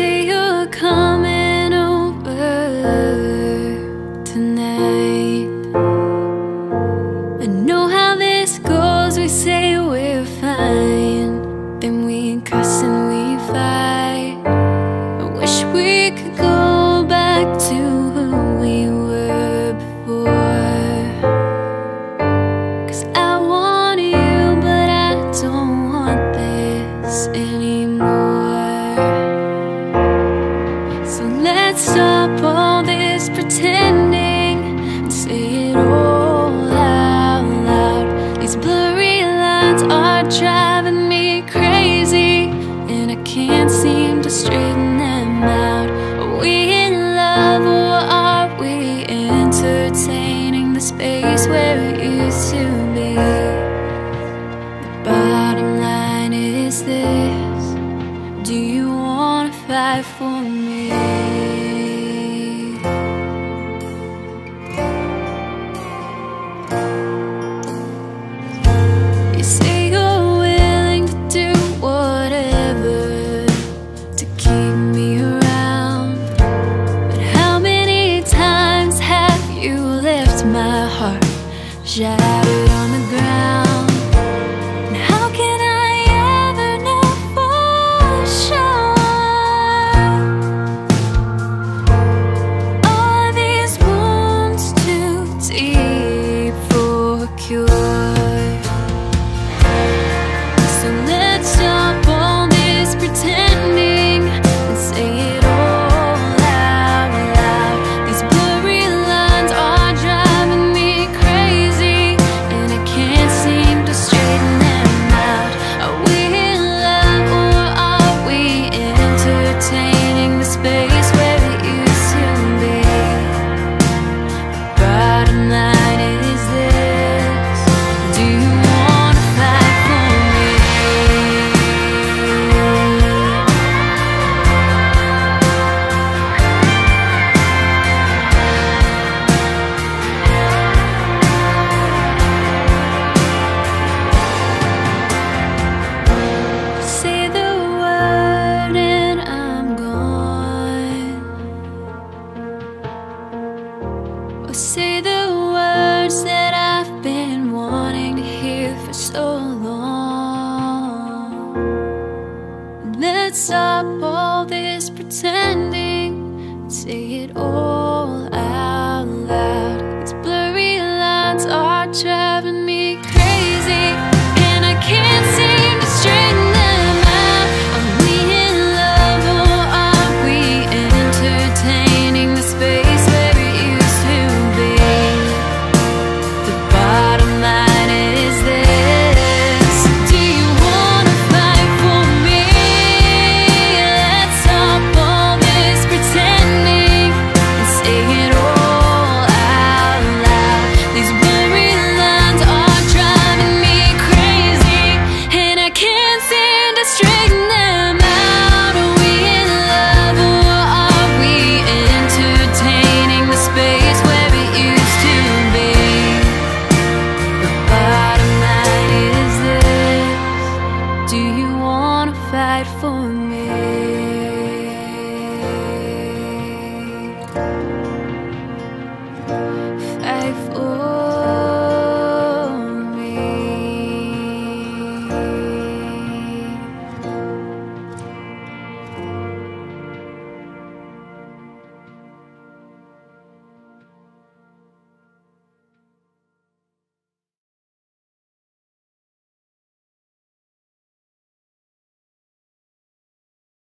see you come. space where it used to be The bottom line is this Do you wanna fight for me? Yeah. Say the words that I've been wanting to hear for so long. Let's stop all this pretending Say it all. fight for me.